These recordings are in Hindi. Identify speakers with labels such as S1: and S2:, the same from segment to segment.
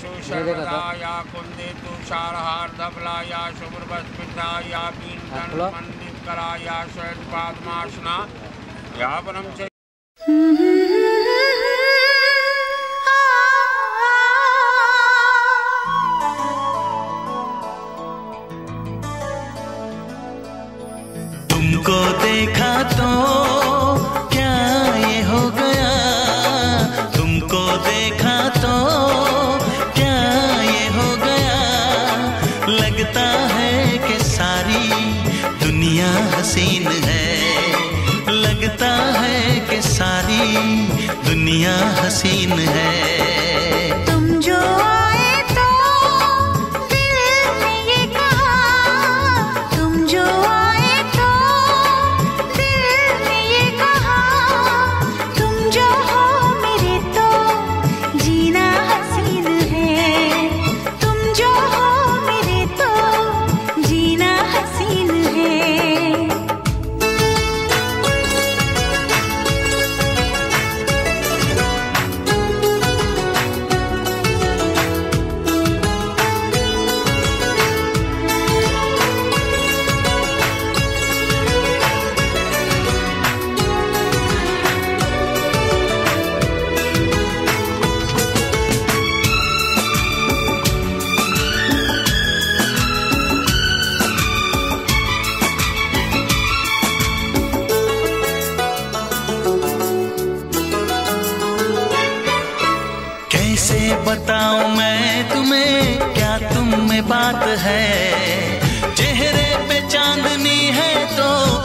S1: शूशरदाया कुंदे तुषारहार्धफलाया शुभ्रभस्मिताया
S2: हाँ,
S1: पींडन मंडितकराया श्वेतपाद्मासना या
S3: परम हसीन है। लगता है कि सारी दुनिया हसीन है।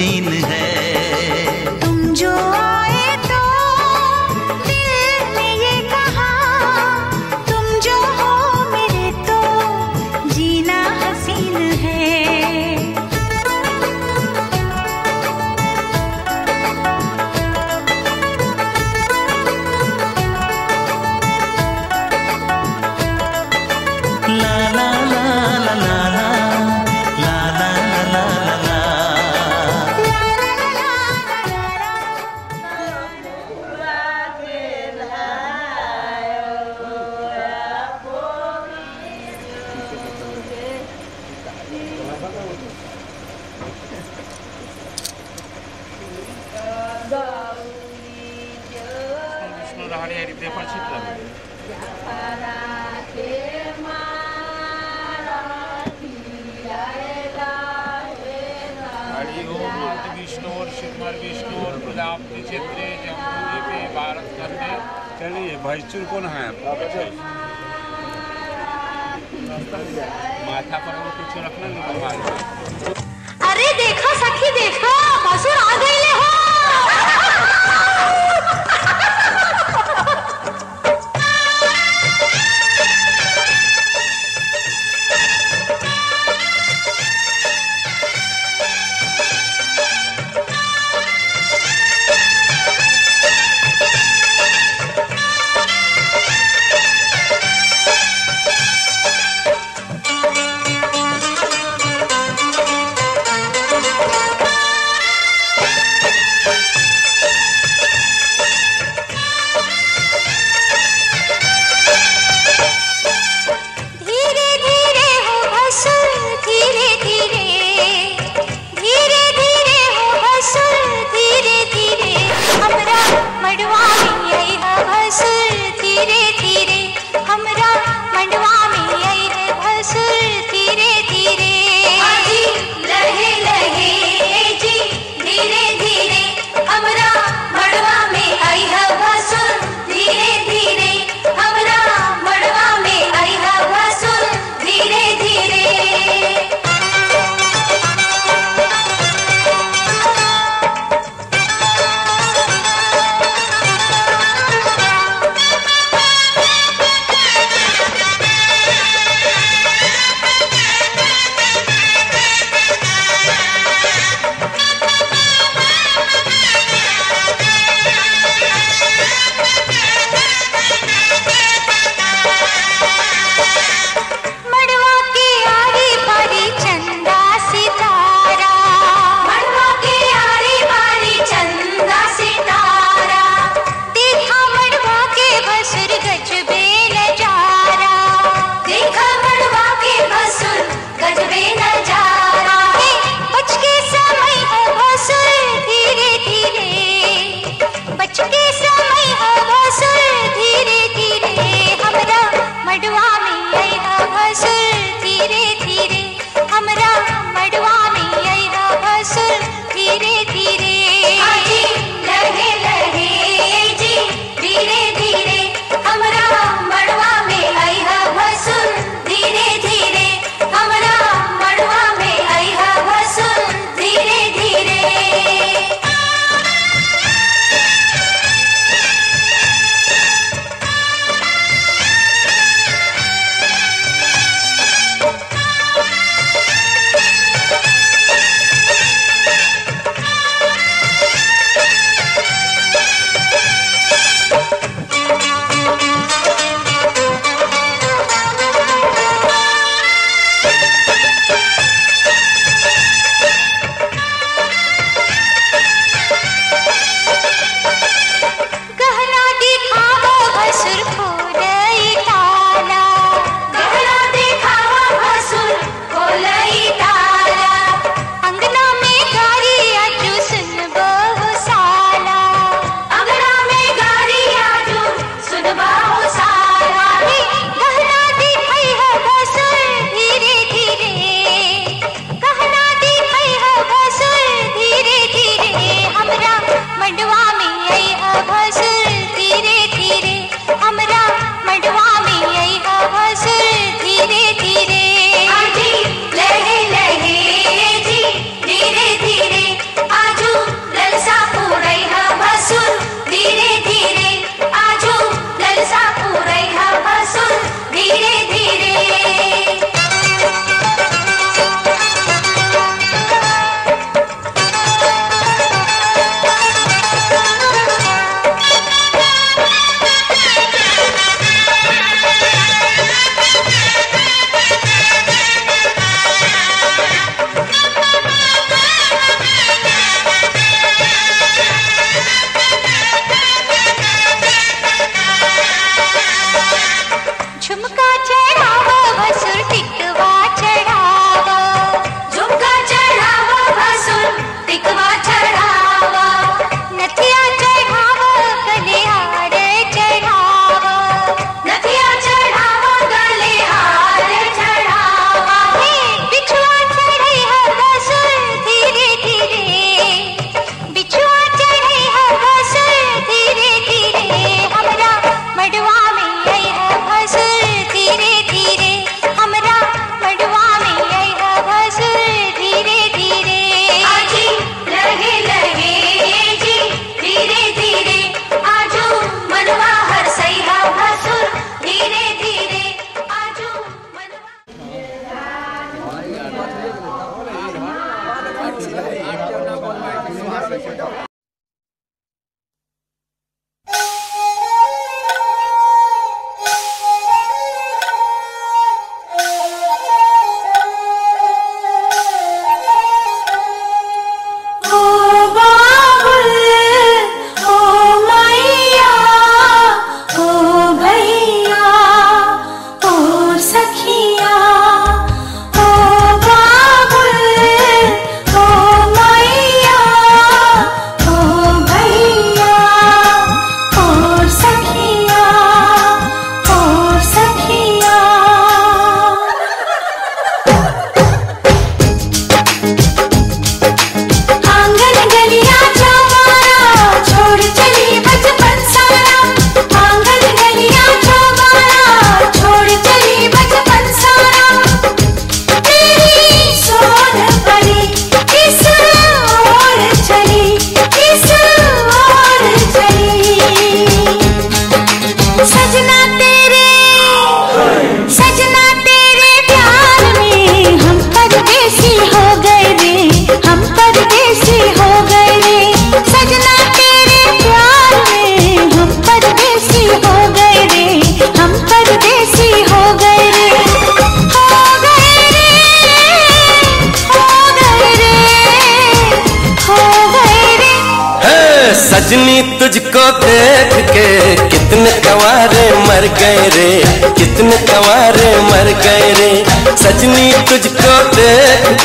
S3: सीने
S1: क्षेत्रीय भारत चलिए भैचुर कौन है माथा पर वो कुछ रखना नहीं
S4: अरे देखो सखी देखो मसूर आ गई।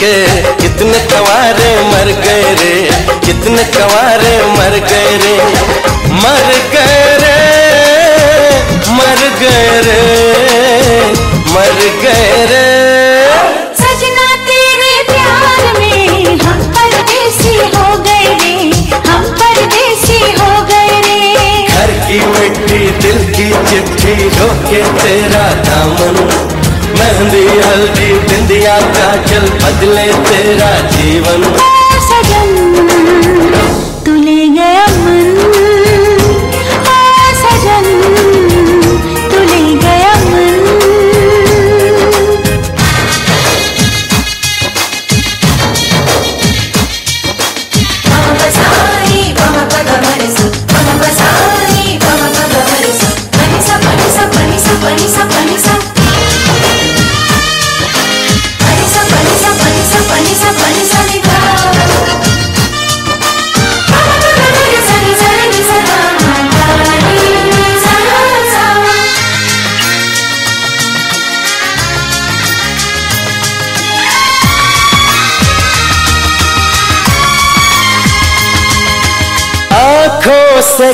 S2: के कितने कवारे मर गए रे कितने कवारे मर गए रे। मर गए रे मर गए रे मर गए रे।
S4: सजना तेरे प्यार में हम परदेसी हो गए रे हम परदेसी हो गए रे।
S2: घर की मिट्टी दिल की चिट्ठी रोके तेरा दामन। हल्दी बिंदिया चल बदले तेरा जीवन।
S4: सजन।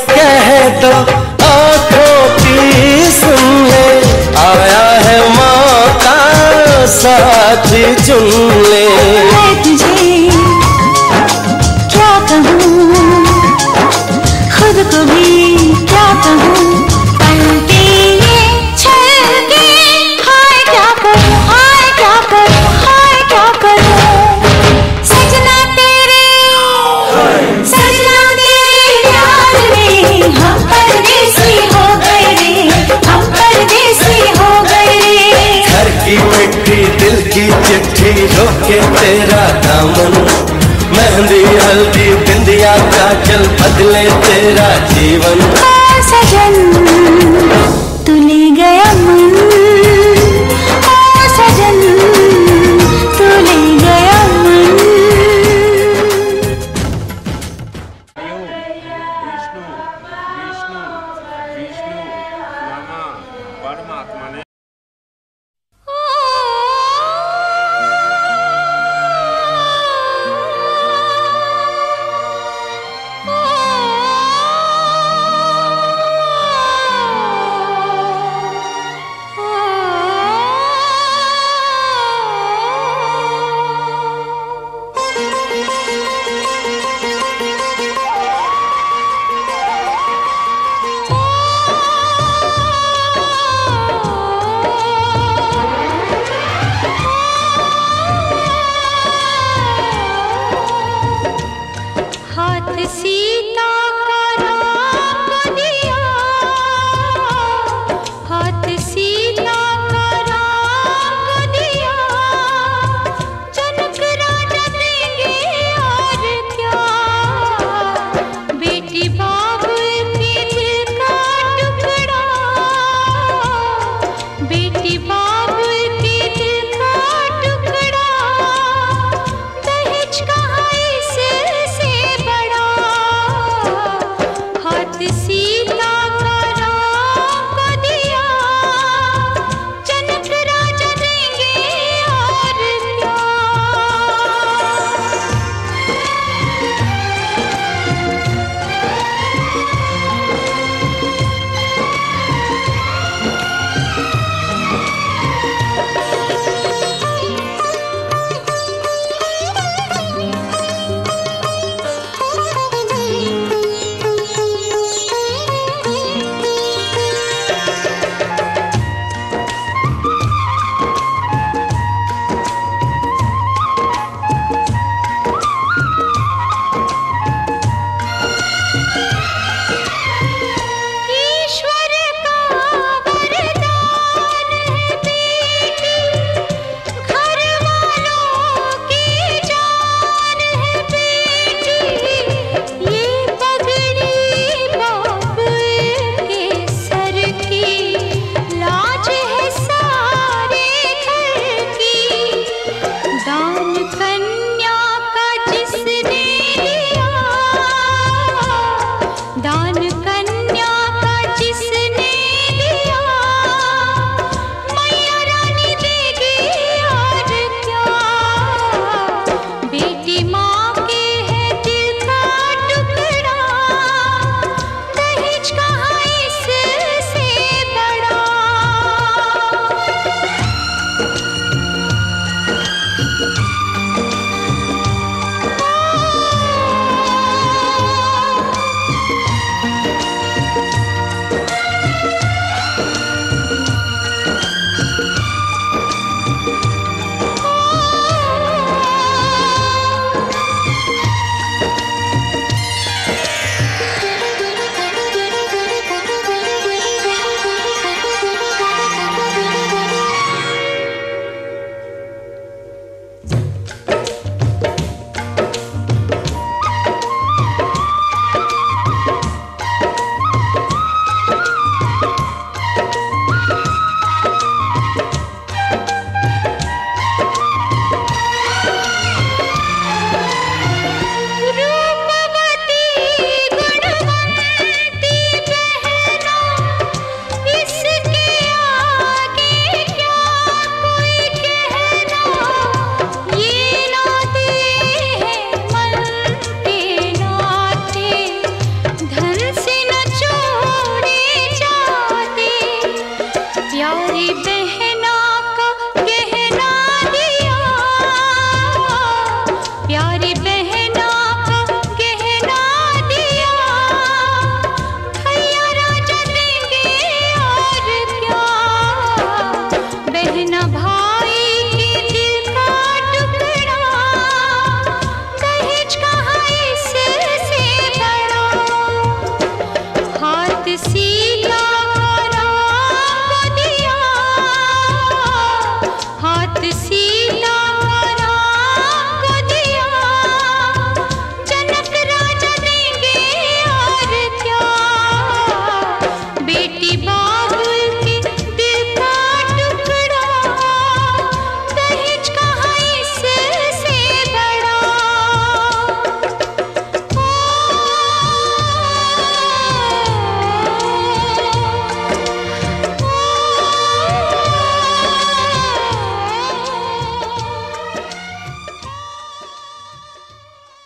S2: कह दो आँखों की सुन ले आया है मौका साथ चुन ले
S4: तुझे क्या कहूँ? खुद को भी क्या कहूँ?
S2: रोके तेरा दामन। मेहंदी, हल्दी, बिंदिया, काजल, बदले तेरा जीवन।
S4: सजन तू ले गया मन। सजन